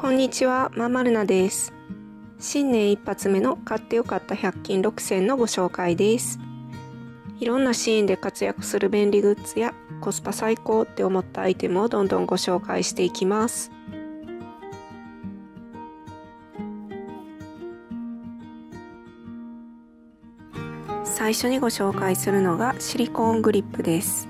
こんにちは、ままるなです。新年一発目の買ってよかった100均6選のご紹介です。いろんなシーンで活躍する便利グッズやコスパ最高って思ったアイテムをどんどんご紹介していきます。最初にご紹介するのがシリコングリップです。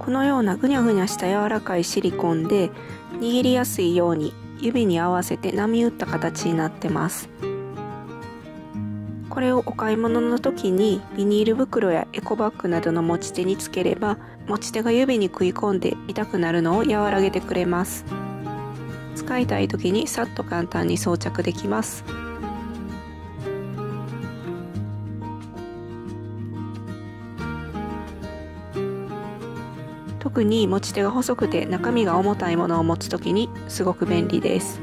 このようなぐにゃぐにゃした柔らかいシリコンで握りやすいように指に合わせて波打った形になってます。これをお買い物の時にビニール袋やエコバッグなどの持ち手につければ持ち手が指に食い込んで痛くなるのを和らげてくれます。使いたい時にさっと簡単に装着できます。特に持ち手が細くて中身が重たいものを持つ時にすごく便利です。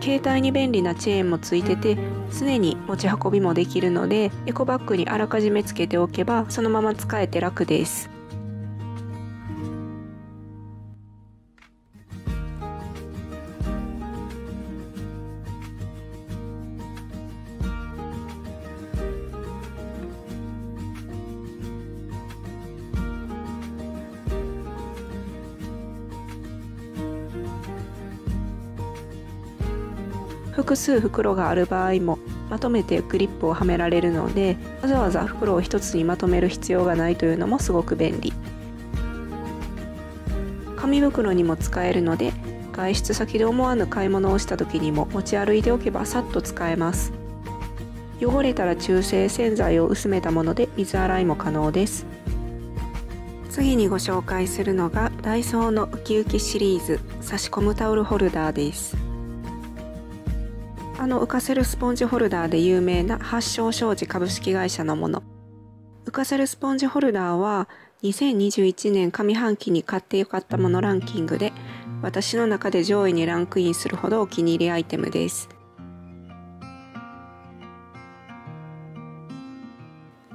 携帯に便利なチェーンもついてて常に持ち運びもできるのでエコバッグにあらかじめつけておけばそのまま使えて楽です。複数袋がある場合もまとめてクリップをはめられるのでわざわざ袋を1つにまとめる必要がないというのもすごく便利。紙袋にも使えるので外出先で思わぬ買い物をした時にも持ち歩いておけばさっと使えます。汚れたら中性洗剤を薄めたもので水洗いも可能です。次にご紹介するのがダイソーのウキウキシリーズ差し込むタオルホルダーです。あの浮かせるスポンジホルダーで有名な発祥商事株式会社のもの。浮かせるスポンジホルダーは2021年上半期に買ってよかったものランキングで私の中で上位にランクインするほどお気に入りアイテムです。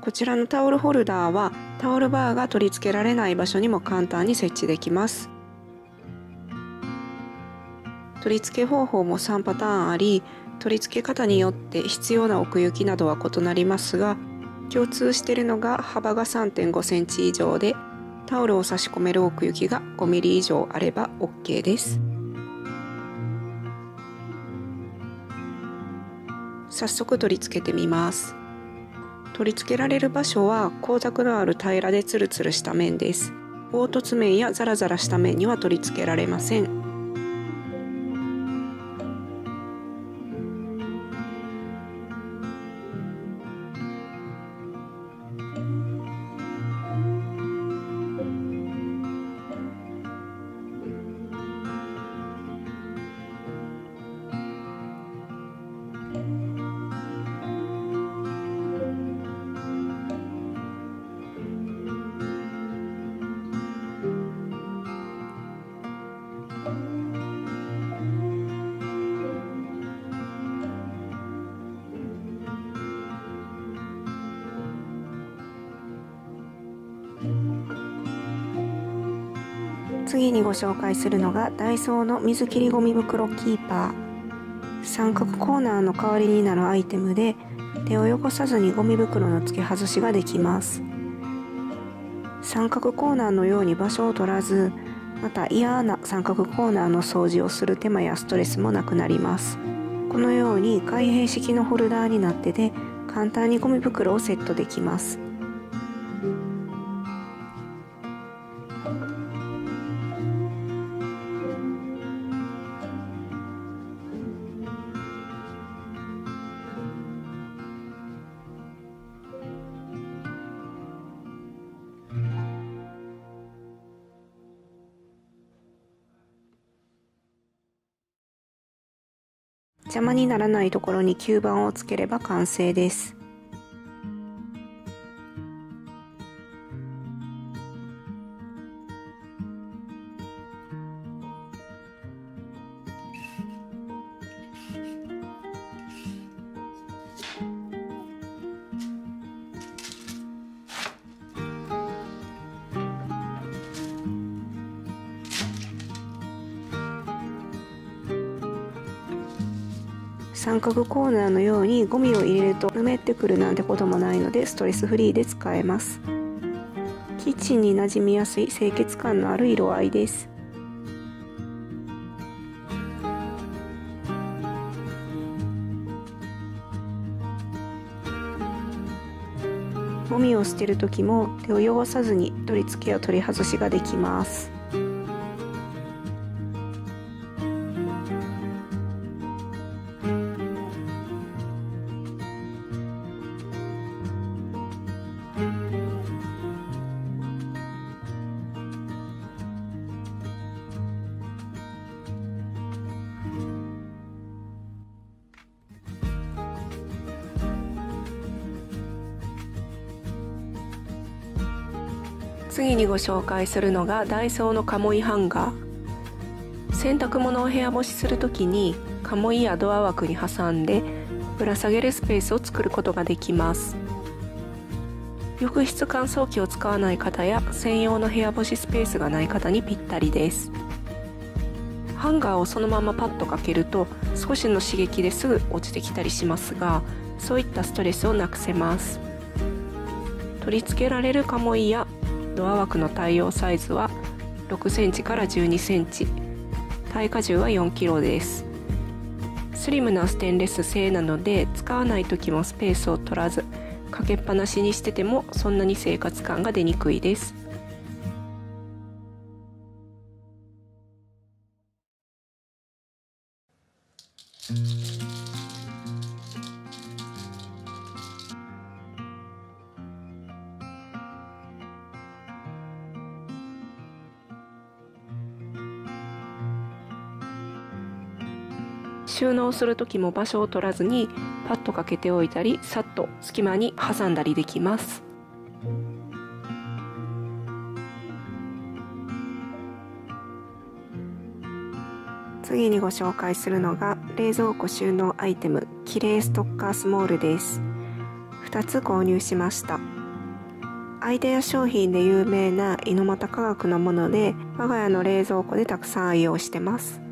こちらのタオルホルダーはタオルバーが取り付けられない場所にも簡単に設置できます。取り付け方法も3パターンあり取り付け方によって必要な奥行きなどは異なりますが共通しているのが幅が3.5センチ以上でタオルを差し込める奥行きが5ミリ以上あれば OK です。早速取り付けてみます。取り付けられる場所は光沢のある平らでツルツルした面です。凹凸面やザラザラした面には取り付けられません。次にご紹介するのがダイソーの水切りゴミ袋キーパー。三角コーナーの代わりになるアイテムで手を汚さずにゴミ袋の付け外しができます。三角コーナーのように場所を取らずまた嫌な三角コーナーの掃除をする手間やストレスもなくなります。このように開閉式のホルダーになってて簡単にゴミ袋をセットできます。邪魔にならないところに吸盤をつければ完成です。三角コーナーのようにゴミを入れるとぬめってくるなんてこともないのでストレスフリーで使えます。キッチンに馴染みやすい清潔感のある色合いです。ゴミを捨てる時も手を汚さずに取り付けや取り外しができます。次にご紹介するのがダイソーのカモイハンガー。洗濯物を部屋干しする時にカモイやドア枠に挟んでぶら下げるスペースを作ることができます。浴室乾燥機を使わない方や専用の部屋干しスペースがない方にぴったりです。ハンガーをそのままパッとかけると少しの刺激ですぐ落ちてきたりしますがそういったストレスをなくせます。取り付けられるカモイやドア枠の対応サイズは6センチから12センチ。耐荷重は4キロです。スリムなステンレス製なので使わない時もスペースを取らずかけっぱなしにしててもそんなに生活感が出にくいです。収納する時も場所を取らずにパッとかけておいたりさっと隙間に挟んだりできます。次にご紹介するのが冷蔵庫収納アイテムキレイストッカースモールです。2つ購入しました。アイデア商品で有名な猪俣科学のもので我が家の冷蔵庫でたくさん愛用してます。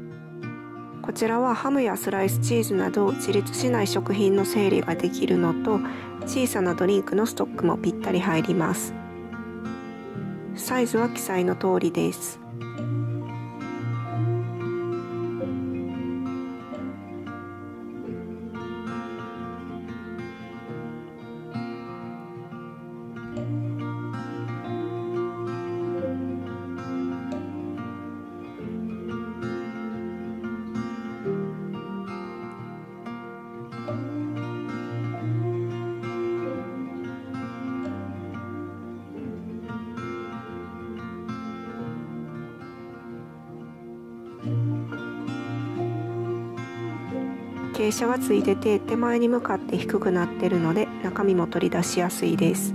こちらはハムやスライスチーズなど自立しない食品の整理ができるのと小さなドリンクのストックもぴったり入ります。サイズは記載の通りです。傾斜がついてて手前に向かって低くなってるので中身も取り出しやすいです。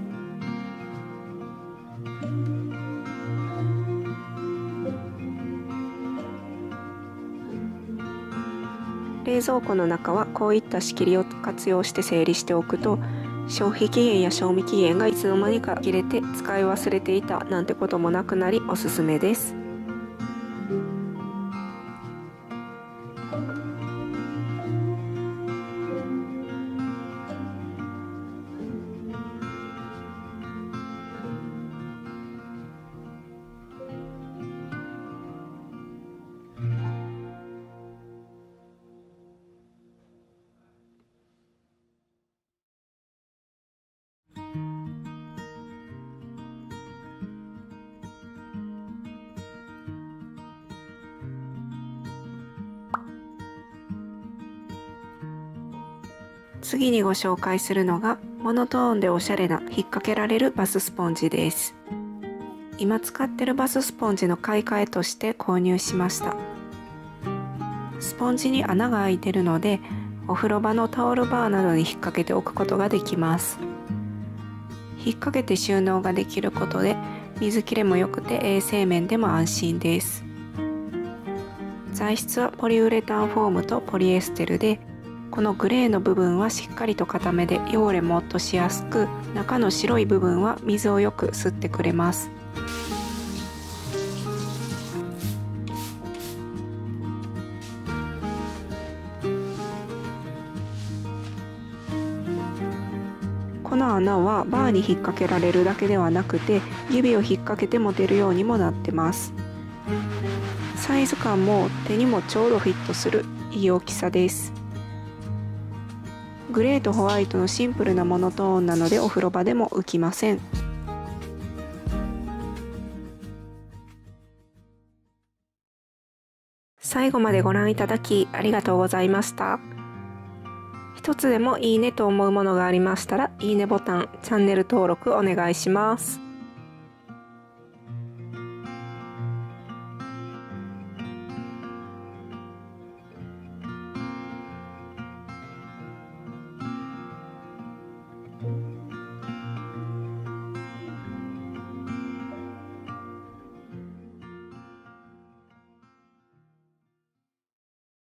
冷蔵庫の中はこういった仕切りを活用して整理しておくと消費期限や賞味期限がいつの間にか切れて使い忘れていたなんてこともなくなりおすすめです。次にご紹介するのがモノトーンでおしゃれな引っ掛けられるバススポンジです。今使ってるバススポンジの買い替えとして購入しました。スポンジに穴が開いてるのでお風呂場のタオルバーなどに引っ掛けておくことができます。引っ掛けて収納ができることで水切れも良くて衛生面でも安心です。材質はポリウレタンフォームとポリエステルでこのグレーの部分はしっかりと固めで汚れも落としやすく中の白い部分は水をよく吸ってくれます。この穴はバーに引っ掛けられるだけではなくて指を引っ掛けて持てるようにもなってます。サイズ感も手にもちょうどフィットするいい大きさです。グレーとホワイトのシンプルなモノトーンなのでお風呂場でも浮きません最後までご覧いただきありがとうございました。一つでもいいねと思うものがありましたら、いいねボタン、チャンネル登録お願いします。